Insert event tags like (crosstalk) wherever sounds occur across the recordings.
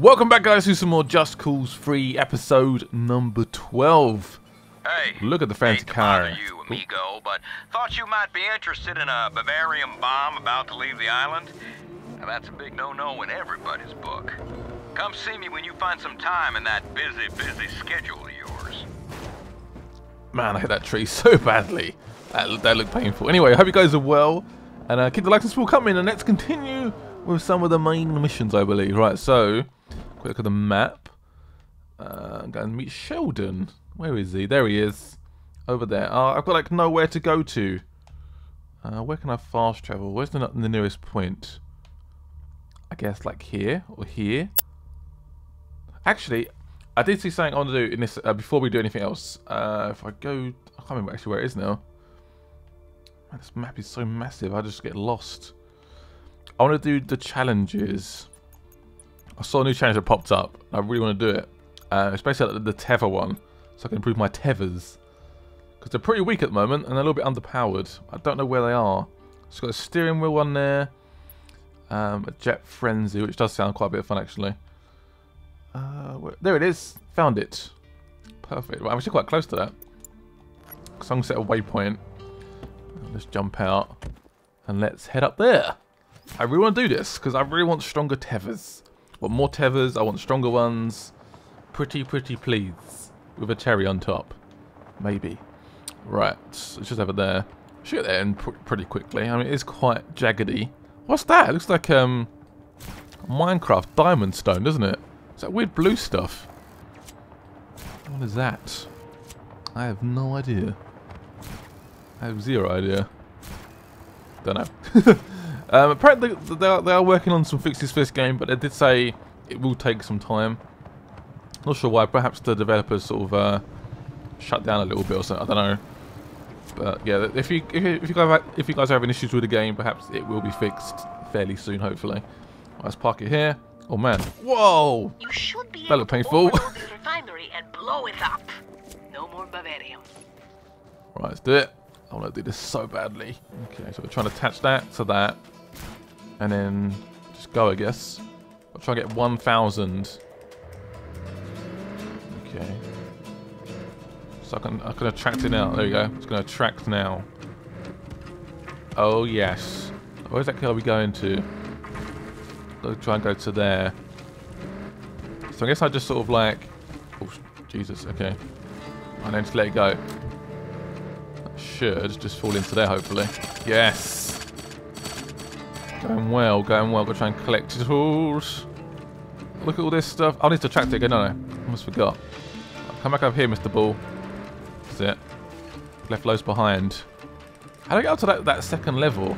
Welcome back, guys, to some more Just Cause 3 episode number 12. Hey, Look at the fancy car. you, amigo, but thought you might be interested in a Bavarium bomb about to leave the island. Now that's a big no-no in everybody's book. Come see me when you find some time in that busy, busy schedule of yours. Man, I hit that tree (laughs) so badly. That, that looked painful. Anyway, I hope you guys are well. And uh, keep the likes and support coming. And let's continue with some of the main missions, I believe. Right, so, quick look at the map. Uh, I'm going to meet Sheldon. Where is he? There he is. Over there. Uh, I've got like nowhere to go to. Uh, where can I fast travel? Where's the, the nearest point? I guess like here or here. Actually, I did see something I want to do in this uh, before we do anything else. Uh, if I go, I can't remember actually where it is now. Man, this map is so massive, I just get lost. I want to do the challenges. I saw a new challenge that popped up. I really want to do it. Uh, the tether one, so I can improve my tethers. Because they're pretty weak at the moment and they're a little bit underpowered. I don't know where they are. It's got a steering wheel on there. Um, a jet frenzy, which does sound quite a bit of fun actually. Uh, where, there it is. Found it. Perfect. Well, I'm actually quite close to that. So I'm going to set a waypoint. Let's jump out. And let's head up there. I really want to do this because I really want stronger tethers. Want more tethers. I want stronger ones. Pretty, pretty please. With a cherry on top. Maybe. Right. Let's just have it there. Should get there in pr pretty quickly. I mean, it is quite jaggedy. What's that? It looks like um, Minecraft diamond stone, doesn't it? it? Is that weird blue stuff? What is that? I have no idea. I have zero idea. Don't know. (laughs) um, apparently they are, they are working on some fixes for this game, but they did say it will take some time. Not sure why. Perhaps the developers sort of uh, shut down a little bit or something. I don't know. But yeah, if you if you, if you guys if you guys are having issues with the game, perhaps it will be fixed fairly soon, hopefully. Let's park it here. Oh man! Whoa! You should be That looked painful. (laughs) refinery and blow it up. No more Bavarium. Right, let's do it. I want to do this so badly. Okay, so we're trying to attach that to that, and then just go, I guess. I'll try and get 1,000. Okay. So I can I can attract it now. There we go. It's going to attract now. Oh yes. Where's that car we going to? Let's try and go to there. So I guess I just sort of like. Oh Jesus. Okay. And then just let it go. That should just fall into there, hopefully. Yes! Going well, going well. Got to try and collect tools. Look at all this stuff. I need to attract it again, don't I? Almost forgot. Come back up here, Mr. Ball. That's it. Left loads behind. How do I get up to that, that second level?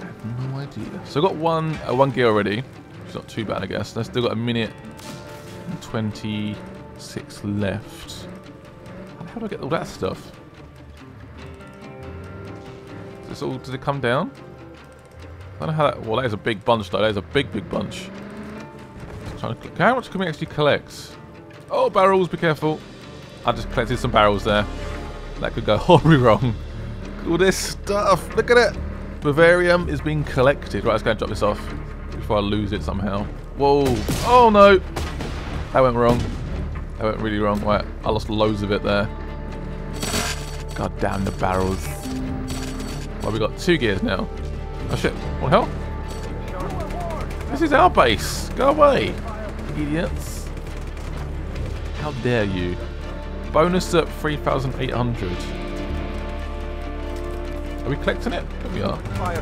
I have no idea. So I've got one, uh, one gear already. It's not too bad, I guess. I've still got a minute and 26 left. How do I get all that stuff? Does this all, does it come down? I don't know how that, well that is a big bunch though, that is a big, big bunch. How much can we actually collect? Oh, barrels, be careful. I just collected some barrels there. That could go (laughs) horribly wrong. All this stuff, look at it. Bavarium is being collected. Right, let's go and drop this off before I lose it somehow. Whoa, oh no. That went wrong. That went really wrong. Right, I lost loads of it there. God damn the barrels. Well, we got two gears now. Oh shit, what hell? This is our base. Go away, idiots. How dare you. Bonus at 3,800. Are we collecting it? There we are. I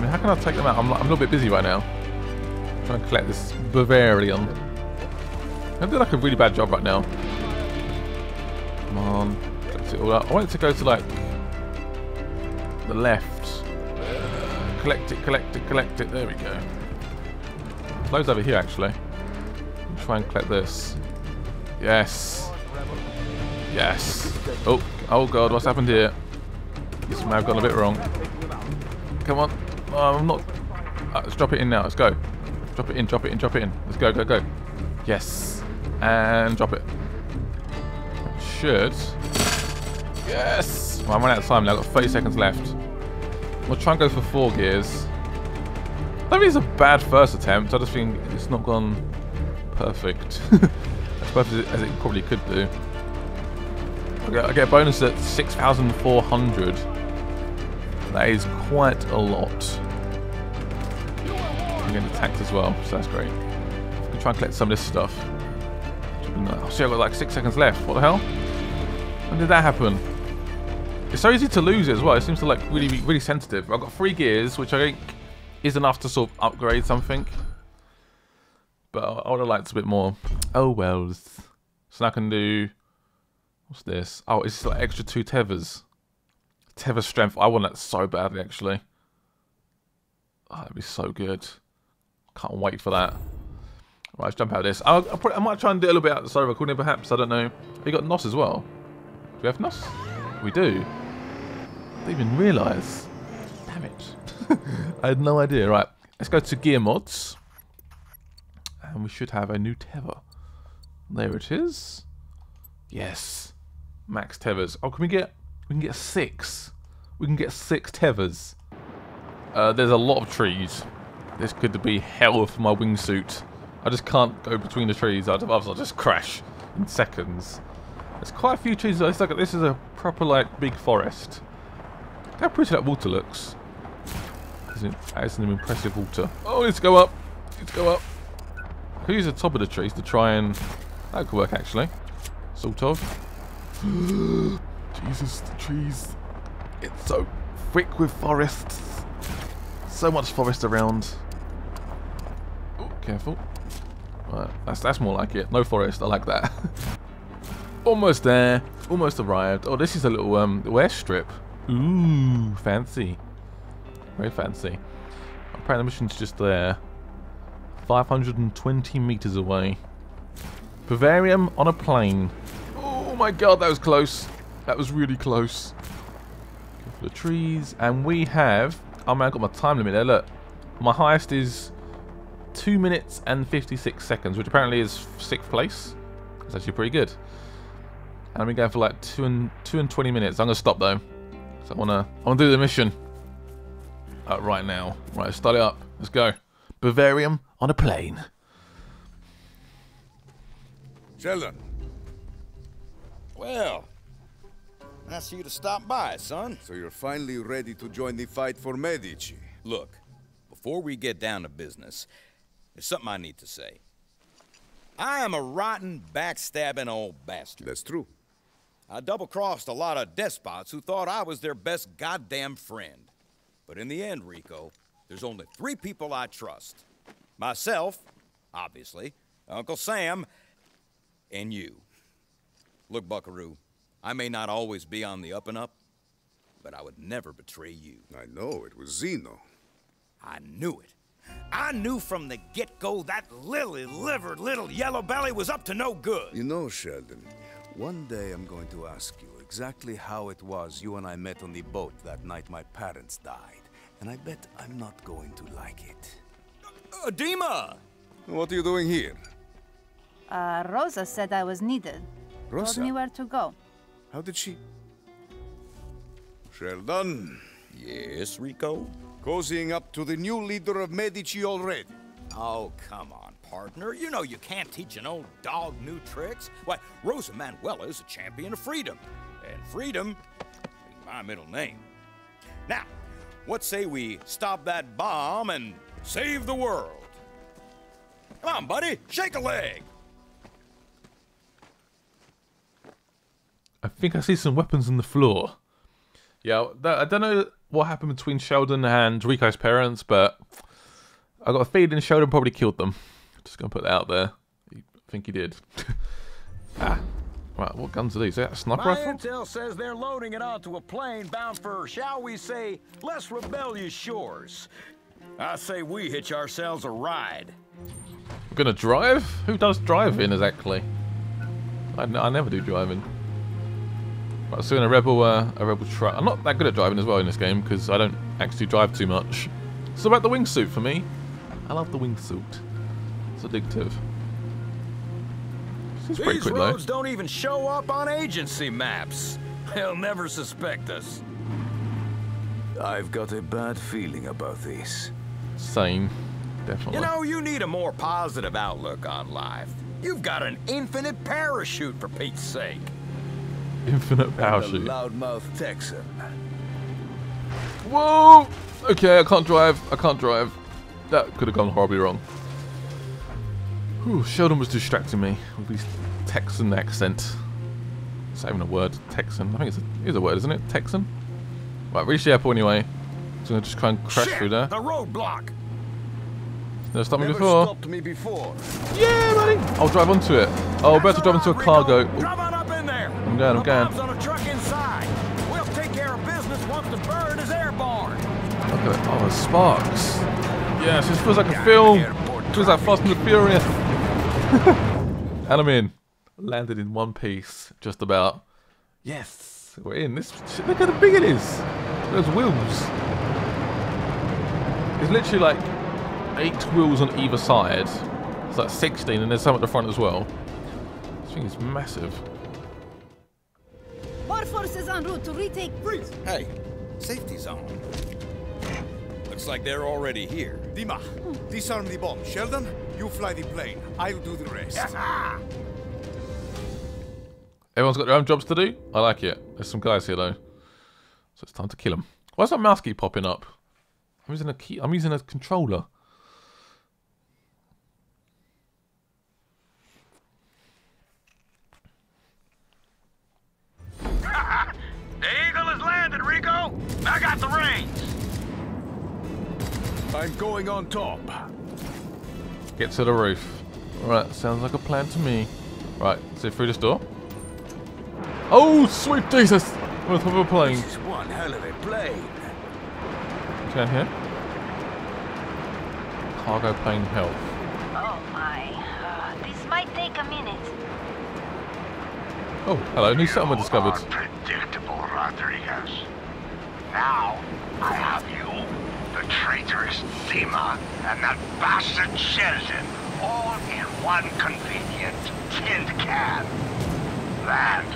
mean, how can I take them out? I'm, I'm a little bit busy right now. Trying to collect this Bavarium. I'm doing like a really bad job right now. Come on. Collect it all up. I want it to go to like the left. Collect it, collect it, collect it. There we go. There's loads over here actually. Try and collect this. Yes. Yes. Oh, oh god, what's happened here? This may have gone a bit wrong. Come on. Oh, I'm not. Uh, let's drop it in now. Let's go. Drop it in, drop it in, drop it in. Let's go, go, go. Yes. And drop it. Should. Yes. Well, I'm running out of time now. I've got 30 seconds left. We'll try and go for four gears. Think it's a bad first attempt. I just think it's not gone perfect. (laughs) as perfect as it probably could do. I get, a bonus at 6,400. That is quite a lot. I'm getting attacked as well, so that's great. I can try and collect some of this stuff. Oh, see, I've got like six seconds left. What the hell? When did that happen? It's so easy to lose as well. It seems to like really, really sensitive. I've got three gears, which I think is enough to sort of upgrade something. But I would have liked a bit more. Oh well. So now I can do... What's this? Oh, it's like extra two tethers. Tether strength. I want that so badly, actually. Oh, that'd be so good. Can't wait for that. Right, let's jump out of this. I'll, I'll probably, I might try and do a little bit outside of recording, perhaps. I don't know. We got NOS as well. Do we have NOS? We do. Didn't even realise. Damn it. (laughs) I had no idea. Right, let's go to gear mods. And we should have a new tether. There it is. Yes. Max tethers. Oh, can we get... We can get six. We can get six tethers. Uh, there's a lot of trees. This could be hell for my wingsuit. I just can't go between the trees, otherwise I'll just crash in seconds. There's quite a few trees. It's like this is a proper like big forest. How pretty that water looks. That's an impressive water. Oh, let's go up. Let's go up. I could use the top of the trees to try and that could work actually. Sort of. (gasps) Jesus, the trees. It's so thick with forests. So much forest around. Oh, careful. Right, that's that's more like it. No forest. I like that. (laughs) Almost there. Almost arrived. Oh, this is a little um airstrip. Ooh, fancy. Very fancy. Apparently the mission's just there. 520 meters away. Bavarium on a plane. Oh my god, that was close. That was really close. Go for the trees. And we have... Oh man, I've got my time limit there, look. My highest is 2 minutes and 56 seconds, which apparently is 6th place. That's actually pretty good. And I'm going for like 2 and, two and 20 minutes. I'm going to stop though. So I want to I wanna do the mission. Uh, right now. Right, start it up. Let's go. Bavarium on a plane. Sheldon. Well, nice of you to stop by, son. So you're finally ready to join the fight for Medici. Look, before we get down to business, there's something I need to say. I am a rotten, backstabbing old bastard. That's true. I double-crossed a lot of despots who thought I was their best goddamn friend. But in the end, Rico, there's only three people I trust. Myself, obviously, Uncle Sam, and you. Look, Buckaroo, I may not always be on the up and up, but I would never betray you. I know, it was Zeno. I knew it. I knew from the get-go that lily-livered little yellow belly was up to no good. You know, Sheldon, one day I'm going to ask you exactly how it was you and I met on the boat that night my parents died. And I bet I'm not going to like it. Uh, Dima! What are you doing here? Uh, Rosa said I was needed. Rosa? Told me where to go. How did she... Sheldon, Yes, Rico? cozying up to the new leader of Medici already. Oh, come on, partner. You know you can't teach an old dog new tricks. Why, Rosa Manuela is a champion of freedom. And freedom is my middle name. Now, what say we stop that bomb and save the world? Come on, buddy, shake a leg. I think I see some weapons on the floor. Yeah, that, I don't know what happened between Sheldon and Rico's parents, but I got a feeling Sheldon probably killed them. Just gonna put that out there. I think he did. (laughs) ah, right. What guns are these? Is that a sniper My rifle? intel says they're loading it onto a plane bound for, shall we say, less rebellious shores. I say we hitch ourselves a ride. We're gonna drive? Who does driving exactly? I, n- I never do driving. Right, so in a rebel, uh, a rebel truck. I'm not that good at driving as well in this game because I don't actually drive too much. So about the wingsuit for me. I love the wingsuit. It's addictive. Seems pretty These quick roads though. don't even show up on agency maps. (laughs) They'll never suspect us. I've got a bad feeling about this. Same. Definitely. You know, you need a more positive outlook on life. You've got an infinite parachute, for Pete's sake. Infinite The parachute. loudmouth Texan. Whoa! Okay, I can't drive. I can't drive. That could have gone horribly wrong. Whew, Sheldon was distracting me with his Texan accent. It's not even a word, Texan. I think it's a, it is a word, isn't it? Texan? Right, reach the airport anyway. So I'm gonna just try and crash Shit, through there. The roadblock. Never stopped me before. stopped me before. Yeah, buddy! I'll drive onto it. Oh, about to drive into a cargo. Drive on up in there. I'm going, I'm the going. on a truck inside. We'll take care of business once the bird is airborne. Look at it. Oh, the sparks. Yes, this feels like a film. Feels like Fast and the Furious. And I'm in. Landed in one piece, just about. Yes, we're in. This look how big it is. Those wheels. It's literally like eight wheels on either side. It's like 16, and there's some at the front as well. This thing is massive. More forces en route to retake. Hey, safety zone. Looks like they're already here. Dima, hmm. disarm the bomb. Sheldon, you fly the plane. I'll do the rest. (laughs) Everyone's got their own jobs to do. I like it. There's some guys here though, so it's time to kill them. Why Why's that mouse keep popping up? I'm using a key. I'm using a controller. (laughs) The Eagle has landed, Rico. I got the reins. I'm going on top. Get to the roof. Right, sounds like a plan to me. Right, is it through this door? Oh, sweet Jesus! We're on top of a plane. This is one hell of a plane. Turn here. Cargo plane health. Oh my. Uh, this might take a minute. Oh, hello, new settlement discovered. Predictable, Rodriguez. Now, I have you, the traitorous Dima, and that bastard Sheldon, all in one convenient tinned can. Land,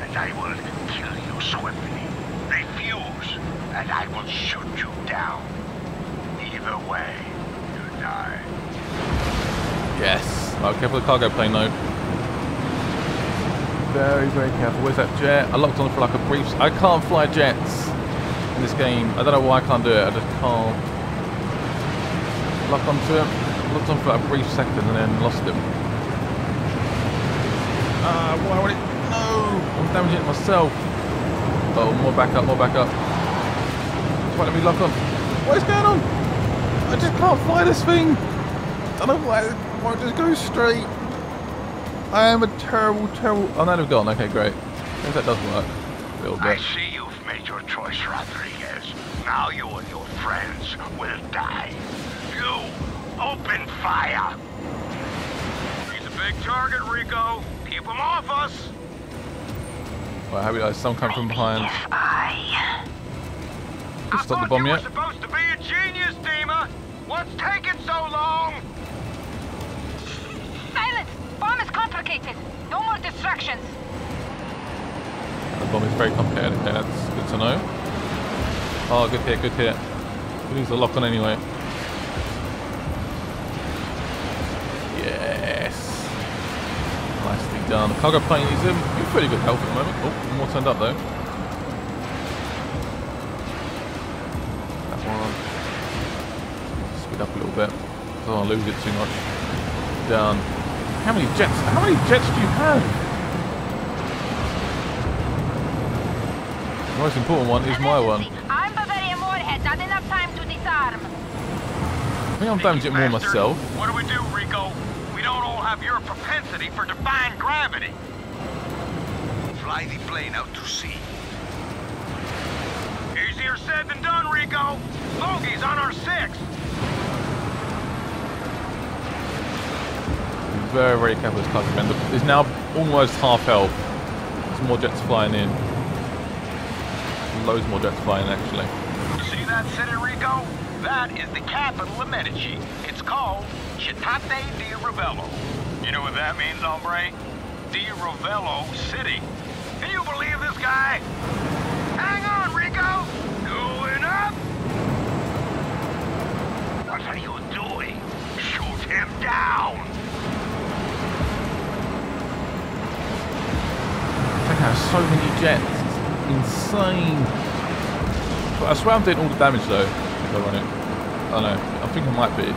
and I will kill you swiftly. Refuse, and I will shoot you down. Either way, you die. Yes. Right, careful the cargo plane though. Very, very careful. Where's that jet? I locked on for like a brief... I can't fly jets in this game. I don't know why I can't do it. I just can't. Lock onto it. Locked on for a brief second and then lost him. Ah, why would it... No! I'm damaging it myself. Oh, more back up, more back up. Why let lock on? What is going on? I just can't fly this thing. I don't know why it just go straight. I am a terrible, terrible. Oh, now they've gone. Okay, great. I that does work a little I see made your choice, Rodriguez. Now you and your friends will die. You, open fire! He's a big target, Rico. Keep him off us. Right, how we like some come from behind. If I. Can I stop the thought bomb you yet? were supposed to be a genius, Dima. What's taking so long? Silence! Bomb is complicated. No more distractions. The bomb is very complicated. Okay, that's good to know. Oh, good hit, good hit. We need to lock on anyway. Yes. Nicely done. The cargo plane is in pretty good health at the moment. Oh, more turned up though. That one. Speed up a little bit. Don't want to lose it too much. Done. How many jets? How many jets do you have? Most important one is my one. I'm Bavarium Warhead. Not enough time to disarm. I think I'm damaging it more myself. What do we do, Rico? We don't all have your propensity for defying gravity. Fly the plane out to sea. Easier said than done, Rico. Bogey's on our six. Very, very careful with this cargo plane. It's now almost half health. There's more jets flying in loads more justifying, actually. You see that city, Rico? That is the capital of Medici. It's called Citate di Ravello. You know what that means, hombre? Di Ravello City. Can you believe this guy? Hang on, Rico! Going up! What are you doing? Shoot him down! Check out so many jets. Insane. But I swear I'm doing all the damage though. If I run it. I know. I think I might be.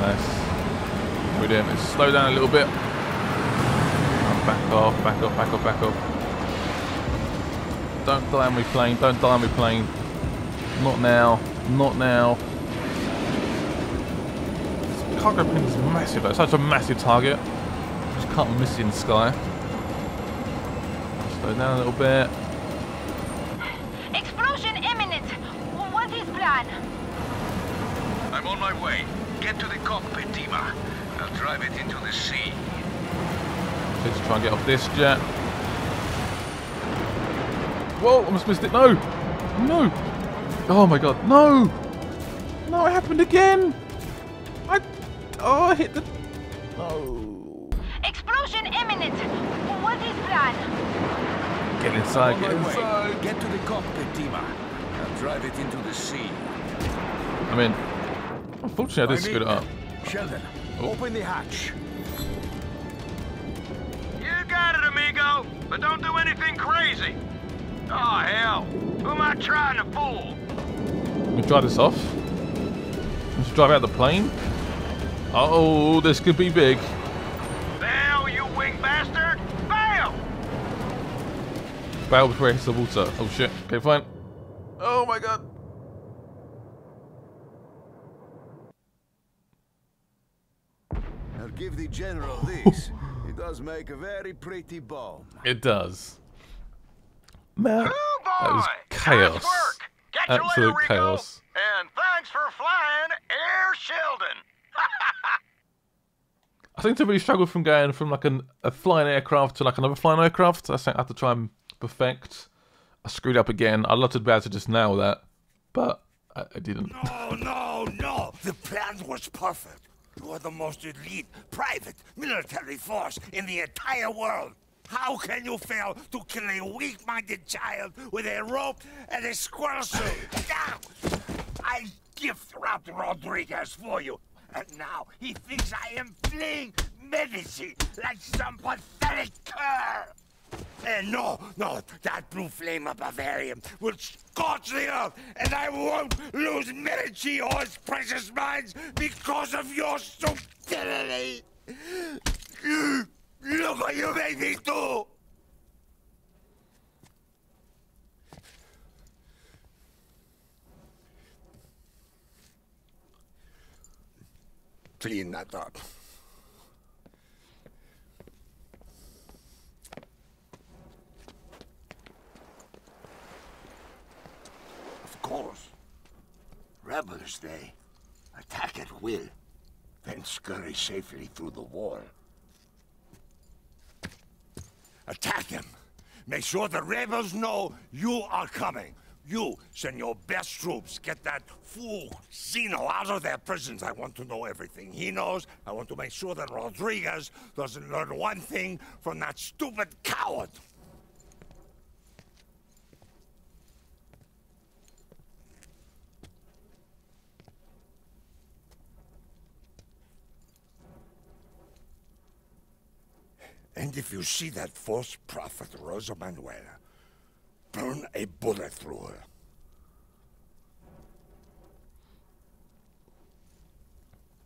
Nice. Brilliant. Let's slow down a little bit. Oh, back off, back off, back off, back off. Don't die on me plane, don't die on me plane. Not now, not now. This cargo plane is massive though, such a massive target. Just can't miss it in the sky. Slow down a little bit. Explosion imminent. What is plan? I'm on my way. Get to the cockpit, Dima. I'll drive it into the sea. Let's try and get off this jet. Whoa, almost missed it. No! No! Oh my god, no! No, it happened again! I... Oh, I hit the... No. Explosion imminent. What is plan? Get inside, get inside. Get to the cockpit, Dima. I'll drive it into the sea. I mean, unfortunately I did I'm screw it up. Sheldon, Oh. open the hatch. You got it, amigo. But don't do anything crazy. Oh, hell. Who am I trying to fool? Let me dry this off. Let's drive out the plane. Oh, this could be big. Bail, you wing bastard! Bail! Bail before it hits the water. Oh shit. Okay, fine. Oh my god. I'll give the general this. It does make a very pretty bomb. It does. Man, Ooh, that was chaos. work. Catch you Absolute later, Rico. chaos. And thanks for flying Air Sheldon. (laughs) I seem to really struggle from going from like an, a flying aircraft to like another flying aircraft. I think I have to try and perfect. I screwed up again. I'd love to be able to just nail that, but I, I didn't. No, no, no. The plan was perfect. You are the most elite private military force in the entire world. How can you fail to kill a weak-minded child with a rope and a squirrel suit? now, I gift wrapped Rodriguez for you. And now he thinks I am playing Medici like some pathetic cur. And no, no, that blue flame of Bavarium will scorch the earth, and I won't lose Medici or his precious mines because of your stupidity. Look what you made me do! Clean that up. Of course. Rebels, they attack at will, then scurry safely through the wall. Attack them! Make sure the rebels know you are coming. You send your best troops. Get that fool Zeno out of their prisons. I want to know everything he knows. I want to make sure that Rodriguez doesn't learn one thing from that stupid coward. And if you see that false prophet Rosa Manuela, burn a bullet through her.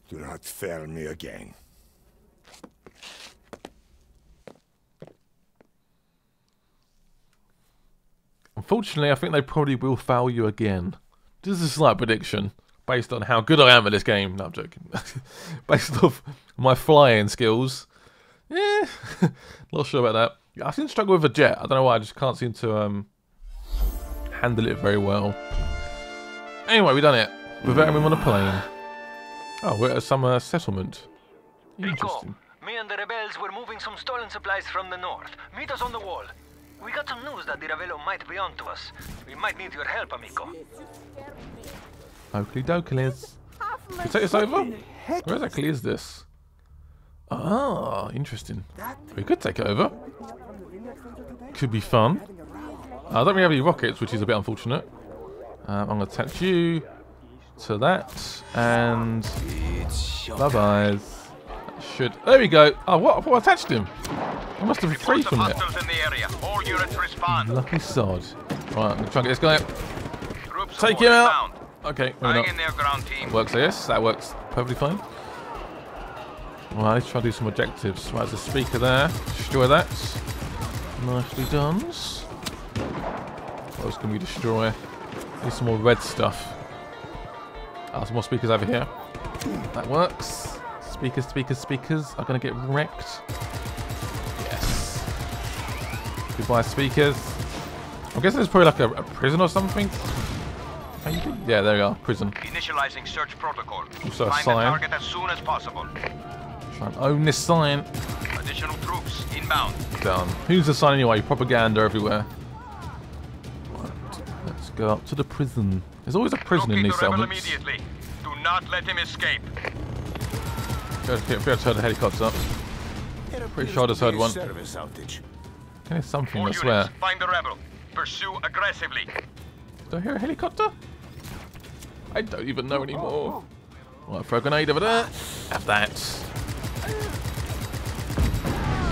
Do not fail me again. Unfortunately, I think they probably will foul you again. This is a slight prediction based on how good I am at this game. No, I'm joking. (laughs) based off my flying skills. Yeah, (laughs) not sure about that. I seem to struggle with a jet. I don't know why. I just can't seem to um handle it very well. Anyway, we've done it. We're vetting him on a plane. Oh, we're at some uh, settlement. Interesting. me and the rebels were moving some stolen supplies from the north. Meet us on the wall. We got some news that Di Ravello might be onto us. We might need your help, amico. Oakley Dokley. Can you take us over? Where exactly is this? Ah, interesting. We could take it over. Could be fun. Uh, I don't really have any rockets, which is a bit unfortunate. Um, I'm going to attach you to that, and bye byes. Should there we go. Oh, what? I attached him. I must have three of from there. hostiles in the area. All. Lucky sod. Right, I'm gonna try and get this guy. Troops Take him out. Okay, maybe not. in there, ground. Works, I guess. That works perfectly fine. Right, let's try to do some objectives. Right, there's a speaker there. Destroy that. Nicely done. What else can we destroy? Need some more red stuff. Ah, some more speakers over here. That works. Speakers, speakers, speakers are going to get wrecked. Yes. Goodbye, speakers. I'm guessing there's probably like a, a prison or something. Yeah, there we are. Prison. Initializing search protocol. saw a Find sign. target as soon as possible. Own this sign. Additional troops inbound. Done. Who's the sign anyway? Propaganda everywhere. Right, let's go up to the prison. There's always a prison in these the settlements. immediately. Do not let him escape. Go to get heard a helicopter. Pretty sure I just heard one. Service outage. There's something, All I swear. units, find the rebel. Pursue aggressively. Do I hear a helicopter? I don't even know anymore. Right, throw a grenade over there. Have that.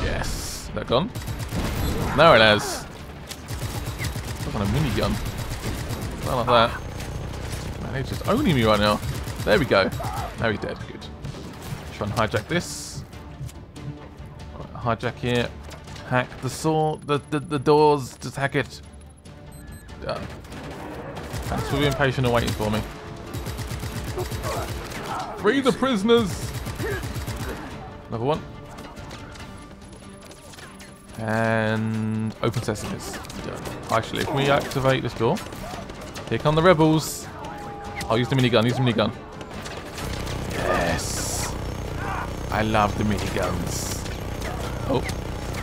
Yes. That gone? Now it has. On a minigun. Not like that. Man, he's just owning me right now. There we go. Now he's dead. Good. Try and hijack this. Right, hijack here. Hack the saw. The, the the doors. Just hack it. Done. Thanks for being patient and waiting for me. Free the prisoners! Another one. And open sesame. Done. Actually, if we activate this door, here come the rebels. I'll use the minigun, use the minigun. Yes! I love the miniguns. Oh,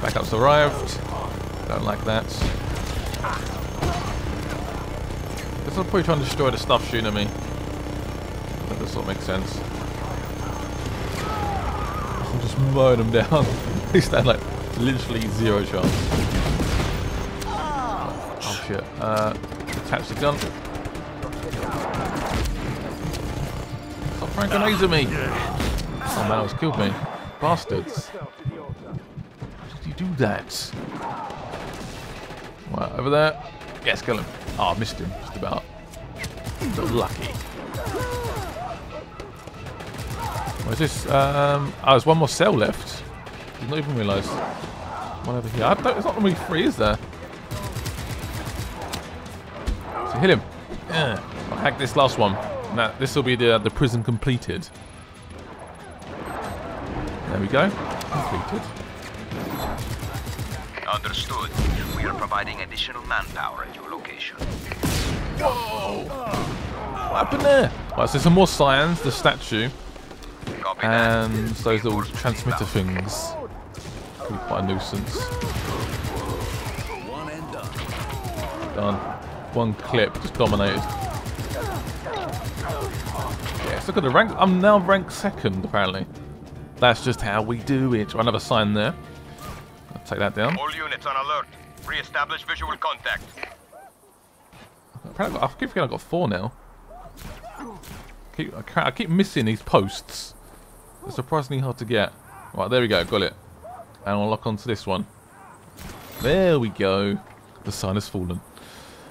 backup's arrived. Don't like that. Guess I'm probably trying to destroy the stuff shooting at me. That does not make sense. I'm just mowing them down. (laughs) they stand like literally zero chance. Oh shit. Uh, attach the gun. Stop throwing grenades at me! Oh man, killed me. Bastards. How did you do that? Right, over there. Yes, kill him. Oh, I missed him, just about. Lucky. What is this? Um, oh, there's one more cell left. Did not even realise. One over here. I don't, it's not normally free, is there? So hit him. Yeah. I'll hack this last one. Now, this will be the, the prison completed. There we go. Completed. Understood. We are providing additional manpower at your location. What happened there? Right, so some more signs, the statue, Copy that. and those little transmitter things. Be quite a nuisance. One and done. Done. One clip, just dominated. Yes, look at the rank. I'm now ranked second, apparently. That's just how we do it. Right, Another sign there. I'll take that down. All units on alert. Re-establish visual contact. Apparently, I keep forgetting I've got four now. Keep, I, can't- I keep missing these posts. They're surprisingly hard to get. Right, there we go, got it. And I'll lock onto this one. There we go. The sign has fallen.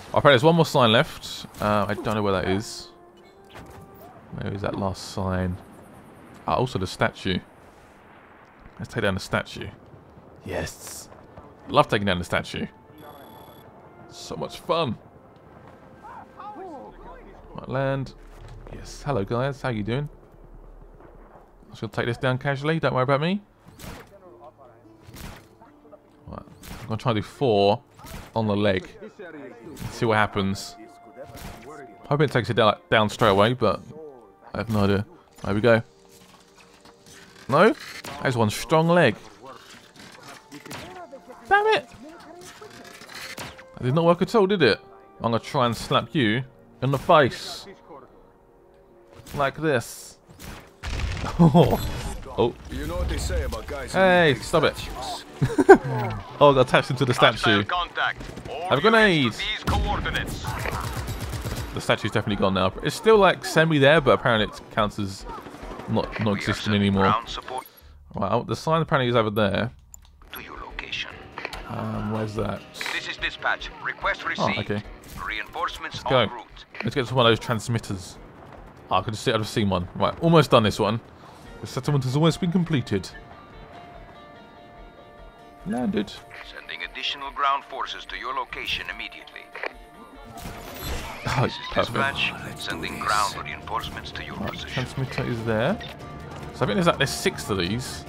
Apparently, there's one more sign left. Uh, I don't know where that is. Where is that last sign? Ah, also the statue. Let's take down the statue. Yes. Love taking down the statue. So much fun. Right, land. Yes. Hello, guys. How you doing? I'm just going to take this down casually. Don't worry about me. I'm gonna try and do four on the leg. See what happens. Hoping it takes it down, down straight away, but I have no idea. There we go. No? There's one strong leg. Damn it! That did not work at all, did it? I'm gonna try and slap you in the face. Like this. (laughs) Oh. Oh. You know what they say about guys Hey, need big stop it. (laughs) Oh, I got attached into the statue. Hostile contact. All Have a grenade. units to These. The statue's definitely gone now. It's still like semi there, but apparently it counts as not not existing anymore. ground Wow, the sign apparently is over there. to your location. Um, where's that? This is dispatch. Request Oh, received. okay. Reinforcements Go. en route. Let's get to one of those transmitters. Oh, I could just see. I've seen one. Right, almost done this one. The settlement has almost been completed. Landed. Sending additional ground forces to your location immediately. Oh, This is perfect. dispatch. Sending ground reinforcements to your Right, position. transmitter is there. So I think there's like there's six of these.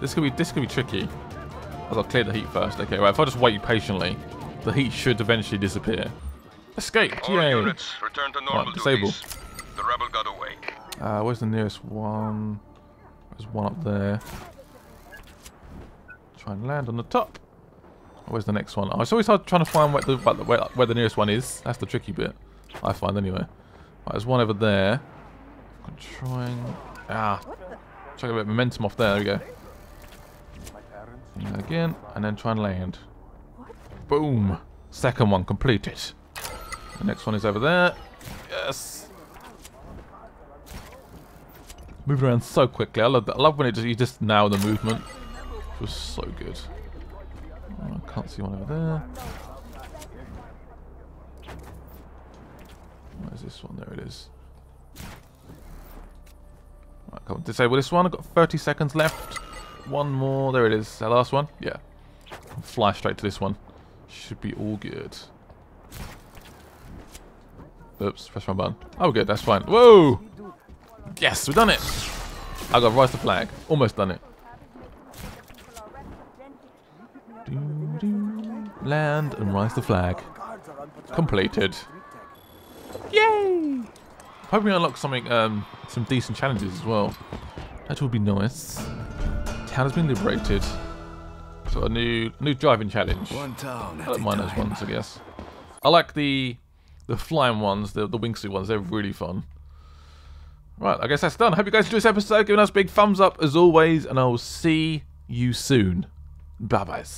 This could be this could be tricky. I've got to clear the heat first. Okay, right. If I just wait patiently, the heat should eventually disappear. Escaped! All Yay! units, return to normal Right, disable. duties. The rebel got away. Uh, where's the nearest one? There's one up there. Try and land on the top. Where's the next one? Oh, it's always hard trying to find where the, where, where the nearest one is. That's the tricky bit. I find anyway. Right, there's one over there. I'm trying. Ah. Try a bit of momentum off there. There we go. And again, and then try and land. Boom. Second one completed. The next one is over there. Yes. Moving around so quickly. I love that. I love when it just you just the movement. It was so good. Oh, I can't see one over there. Where's this one? There it is. Right, come on. Disable this one. I've got 30 seconds left. One more. There it is. The last one? Yeah. Fly straight to this one. Should be all good. Oops, press my button. Oh, good. That's fine. Whoa! Yes, we've done it. I got rise the flag. Almost done it. Land and rise the flag. Completed. Yay! Hope we unlock something, um, some decent challenges as well. That would be nice. Town has been liberated. So a new, new driving challenge. One town I don't mind those ones, I guess. I like the the flying ones, the, the wingsuit ones. They're really fun. Right, I guess that's done. Hope you guys enjoyed this episode. Giving us a big thumbs up as always, and I will see you soon. Bye-byes.